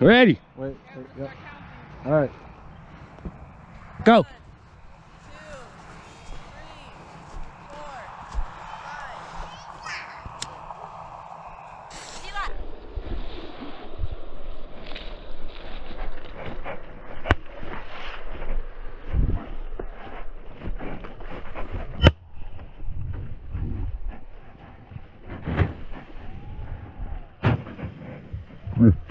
Ready? Wait, wait yep. All right. Go.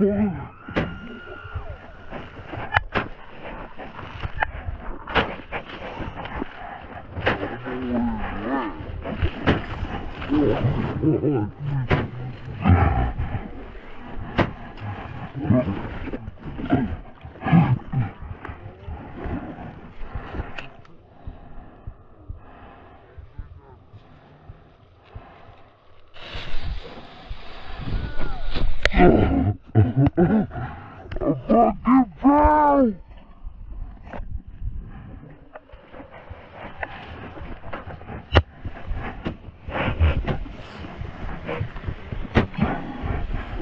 Yeah. Oh, fucking guy!